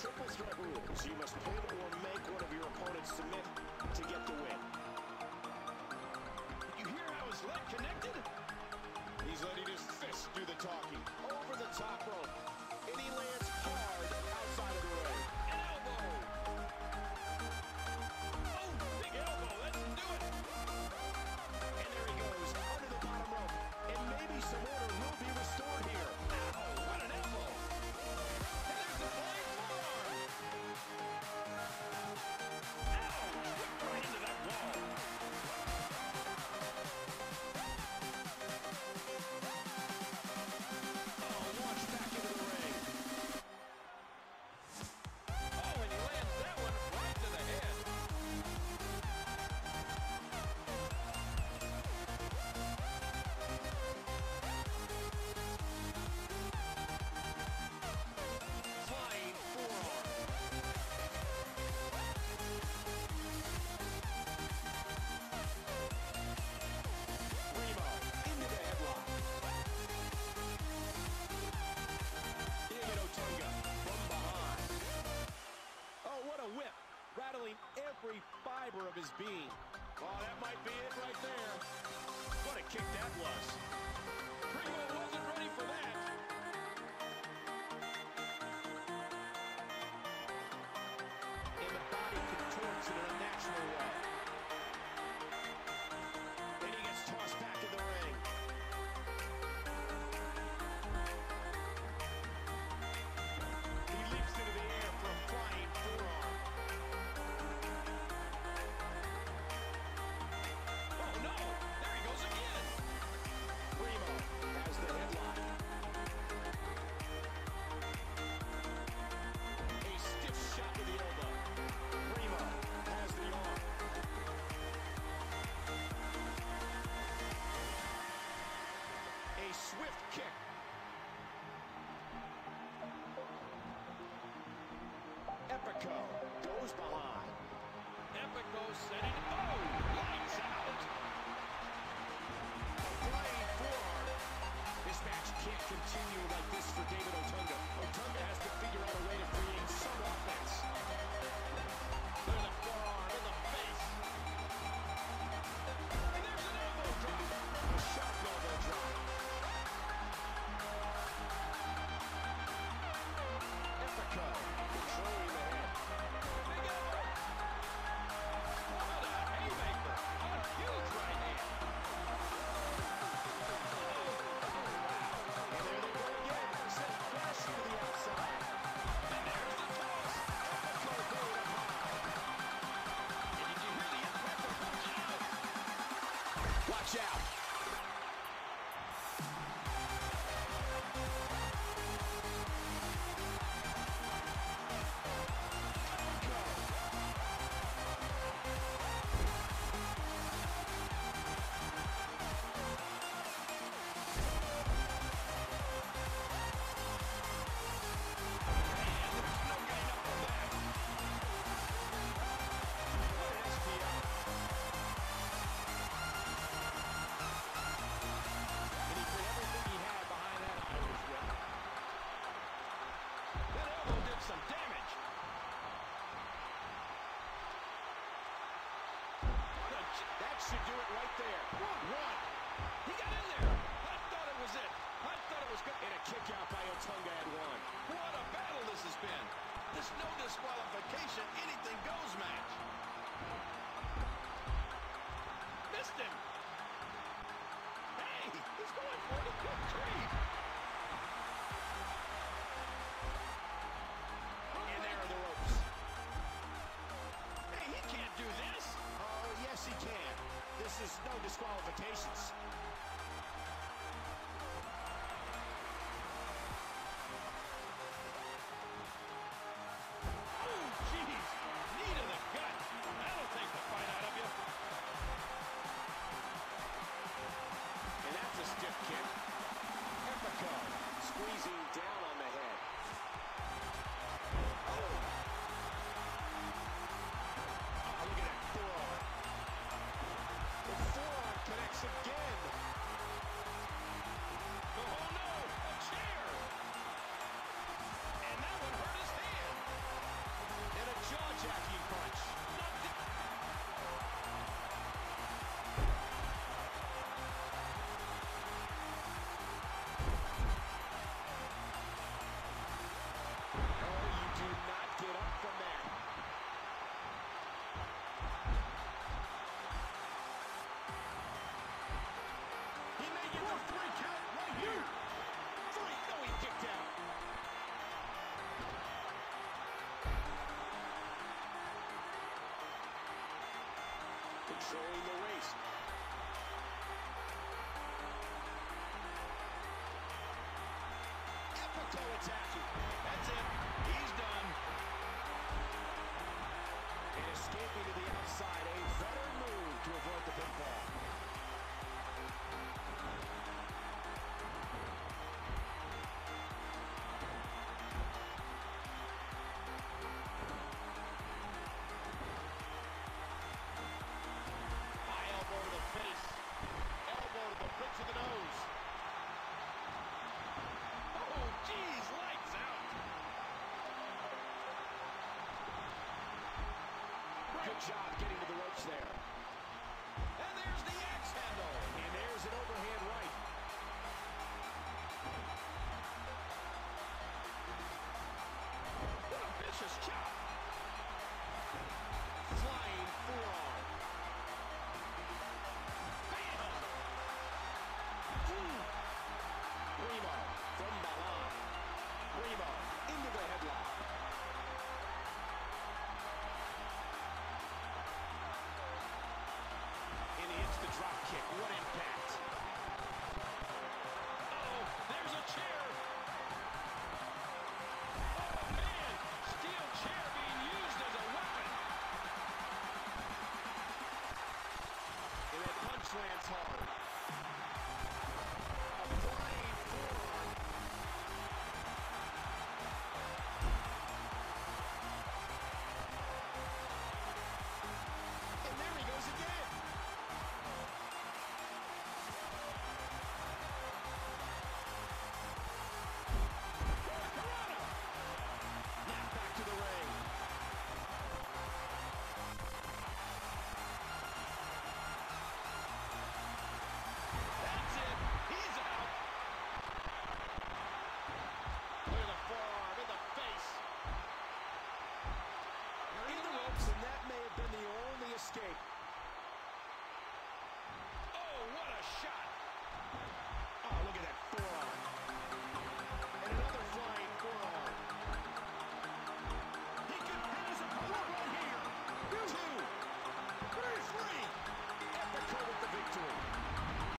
triple threat rules. You must pin or make one of your opponents submit to get the win. You hear how his leg connected? He's letting his fist do the talking. Over the top rope. And he lands his being. Oh, that might be it right there. What a kick that was. Epico goes behind. Epico setting. Oh, Lights out. A flying forward. This match can't continue like this for David Otunga. Otunga has to figure out a way to create some offense. Watch out. should do it right there. One. One. He got in there. I thought it was it. I thought it was good. And a kick out by Otunga at one. What a battle this has been. This no disqualification, anything goes match. is no disqualifications. Controlling the waist. Epico attacking. That's it. He's done. And escaping to the outside. A veteran move to job getting to the ropes there.